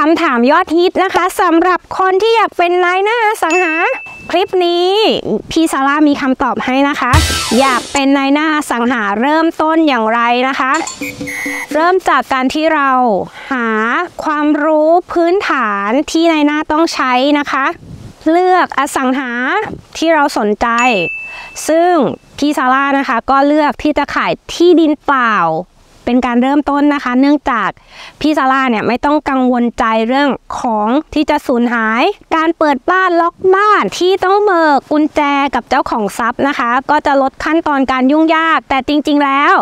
คำถามยอดฮิตนะคะสำหรับคนที่อยากเป็นนายหน้าสังหา คลิปนี้พี่ซาร่ามีคำตอบให้นะคะ อยากเป็นนายหน้าสังหาเริ่มต้นอย่างไรนะคะ เริ่มจากการที่เราหาความรู้พื้นฐานที่นายหน้าต้องใช้นะคะ เลือกอสังหาที่เราสนใจ ซึ่งพี่ซาร่านะคะก็เลือกที่จะขายที่ดินเปล่า เป็นการเริ่มต้นนะคะ เนื่องจากพี่ซาร่าเนี่ยไม่ต้องกังวลใจเรื่องของที่จะสูญหาย การเปิดบ้านล็อกบ้านที่ต้องเบิกกุญแจกับเจ้าของทรัพย์นะคะ ก็จะลดขั้นตอนการยุ่งยาก แต่จริง ๆ แล้ว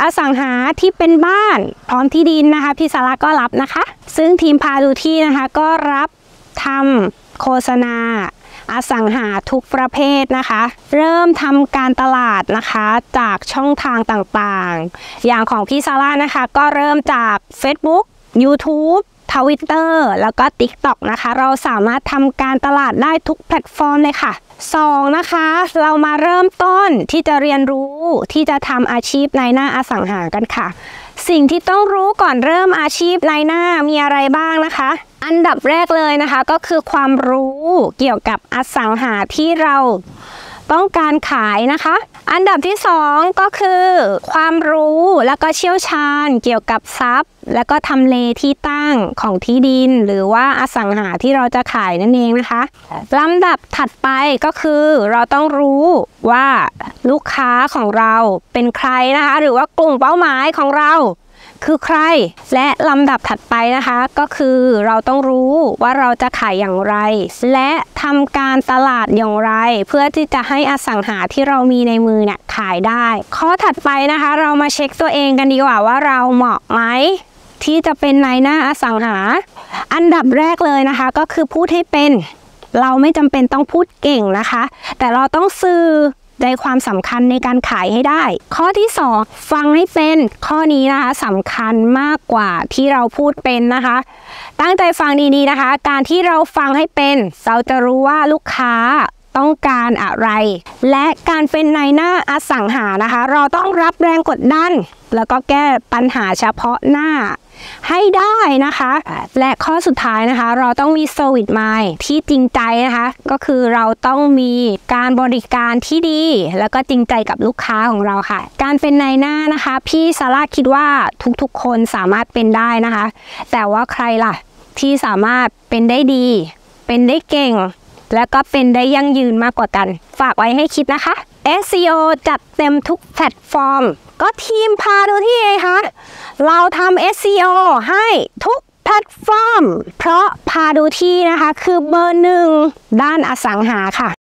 อสังหาที่เป็นบ้านพร้อมที่ดินนะคะพี่ซาร่าก็รับนะคะ ซึ่งทีมพาดูที่นะคะก็รับทำโฆษณา อสังหาทุกประเภทนะคะ เริ่มทำการตลาดนะคะจากช่องทางต่างๆ อย่างของพี่ซาร่านะคะ ก็เริ่มจาก Facebook YouTube ทวิตเตอร์แล้วก็ TikTok นะคะ เราสามารถทำการตลาดได้ทุกแพลตฟอร์มเลยค่ะ 2. นะคะ เรามาเริ่มต้นที่จะเรียนรู้ที่จะทำอาชีพในหน้าอสังหากันค่ะ สิ่งที่ต้องรู้ก่อนเริ่มอาชีพในหน้ามีอะไรบ้างนะคะ อันดับแรกเลยนะคะก็คือความรู้เกี่ยวกับอสังหาที่เราต้องการขายนะคะ อันดับที่สองก็คือ ความรู้แล้วก็เชี่ยวชาญเกี่ยวกับทรัพย์ แล้วก็ทำเลที่ตั้งของที่ดิน หรือว่าอสังหาที่เราจะขายนั่นเองนะคะลำดับถัดไปก็คือเราต้องรู้ว่าลูกค้าของเราเป็นใครนะคะ หรือว่ากลุ่มเป้าหมายของเรา คือใคร และลำดับถัดไปนะคะ ก็คือเราต้องรู้ว่าเราจะขายอย่างไร และทำการตลาดอย่างไร เพื่อที่จะให้อสังหาที่เรามีในมือเนี่ยขายได้ ข้อถัดไปนะคะ เรามาเช็คตัวเองกันดีกว่าว่าเราเหมาะไหมที่จะเป็นนายหน้าอสังหา อันดับแรกเลยนะคะ ก็คือพูดให้เป็น เราไม่จำเป็นต้องพูดเก่งนะคะ แต่เราต้องสื่อ ใจความสำคัญในการขายให้ได้ ข้อที่ 2 ฟังให้เป็นข้อนี้นะคะสำคัญมากกว่าที่เราพูดเป็นนะคะ ตั้งใจฟังดีๆนะคะ การที่เราฟังให้เป็น เราจะรู้ว่าลูกค้า ต้องการอะไร และการเป็นในหน้าอสังหานะคะ เราต้องรับแรงกดดัน แล้วก็แก้ปัญหาเฉพาะหน้า ให้ได้นะคะ และข้อสุดท้ายนะคะ เราต้องมี Service Mind ที่จริงใจนะคะ ก็คือเราต้องมีการบริการที่ดี แล้วก็จริงใจกับลูกค้าของเราค่ะ การเป็นนายหน้านะคะ พี่ซาร่าคิดว่าทุกๆ คนสามารถเป็นได้นะคะ แต่ว่าใครล่ะที่สามารถเป็นได้ดี เป็นได้เก่ง แล้วก็เป็นได้ยั่งยืนมากกว่ากัน ฝากไว้ให้คิดนะคะ SEO จัดเต็มทุกแพลตฟอร์ม ก็ทีมพาดูที่ไงคะเราทำ SEO ให้ทุกแพลตฟอร์ม เพราะพาดูที่นะคะ คือเบอร์หนึ่งด้านอสังหาค่ะ